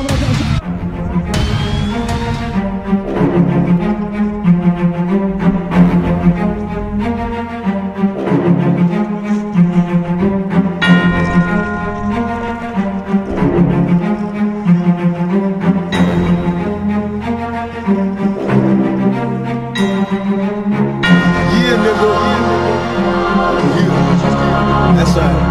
Yeah, nigga. Yeah. That's right.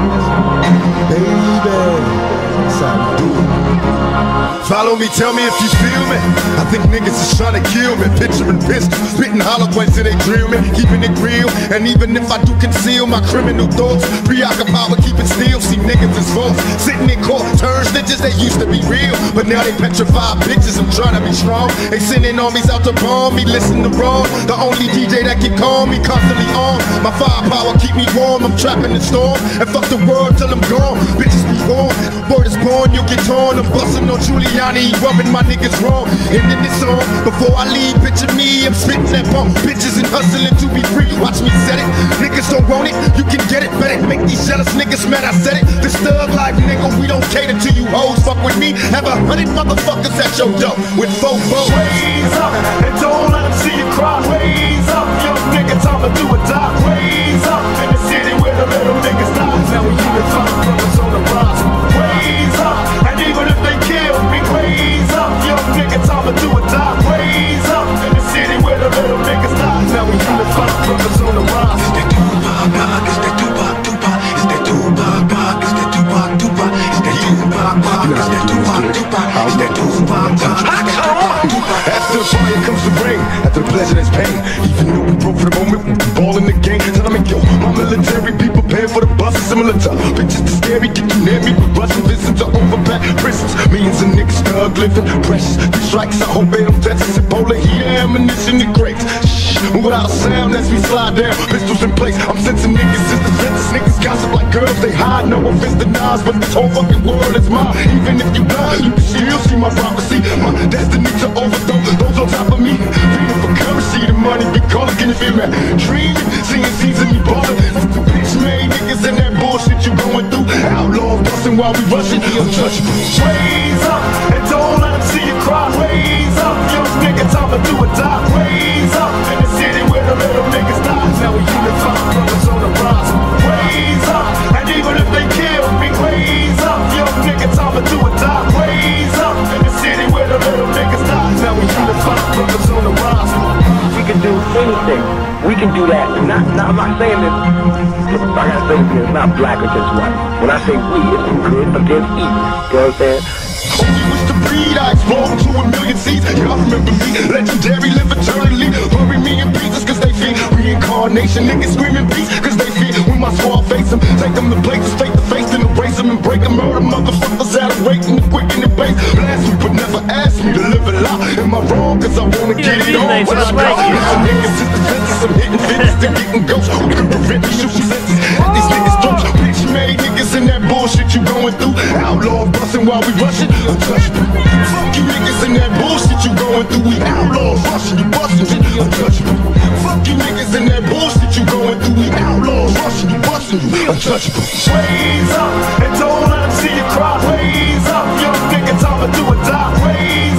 Follow me, tell me if you feel me. I think niggas is trying to kill me. Picturing pistols, spitting hollow points till they drill me. Keeping it real, and even if I do conceal my criminal thoughts, preoccupied with keeping still. See niggas as false, sitting in court, turn snitches. that used to be real, but now they petrified bitches. I'm trying to be strong. They sending armies out to bomb me. Listen to wrong. The only DJ that can calm me, constantly on. My firepower keep me warm. I'm trapping the storm, and fuck the world till I'm gone. Bitches be warm. Word is born, you'll get torn. I'm busting on Giuliani, rubbing my niggas wrong. Ending this song before I leave. Picture me, I'm spitting that pump. Bitches and hustling to be free. Watch me set it. Niggas don't want it, you can get it. better make these jealous niggas mad. I said it. This thug life, nigga, we don't cater to you hoes. Fuck with me, have a hundred motherfuckers at your door with four bows. Raise up and don't let them see you cry. Raise scary, get you near me. Russian visits to overpack prisons. Millions of niggas thug living, precious. Three strikes, I hope they don't test us. Ebola, heat, ammunition, and crates. Shh, without a sound as we slide down, pistols in place. I'm sensing niggas is defenses. Niggas gossip like girls, they hide. No offense Nas, but this whole fucking world is mine. Even if you blind, you can still see my prophecy. My destiny to overthrow those on top of me. Feeding for currency, the money be calling. Can you feel me? While we rushing. Untouchable. Raise up can do that. Not, not, I'm not saying this. I gotta say this. It's not black against white. When I say we, it's good against evil. You know what I'm saying? Only wish to breed, I explode to a million seeds. Y'all remember me, legendary, live eternally. Bury me in pieces, cause they fear reincarnation. Niggas screaming peace, cause they fear when my squad face them. Take them to places, face to face, then erase them and break them. Murder motherfuckers out of rating, I wrong? Cause I wanna You get know, it these on names when I are go. swanky. Some niggas is defenses, I'm hitting fitness to getting ghosts. Who can prevent me shooting senses at these niggas' throats? Bitch made niggas in that bullshit you going through. Outlaw busting while we rushing. Untouchable. Fuck you niggas in that bullshit you going through. We outlaws rushing, you busting shit. Untouchable. Fuck you niggas in that bullshit you going through. We outlaws rushing, you busting you. Untouchable. Raise up and don't let them see you cry. Raise up, young nigga, time to do or die. Raise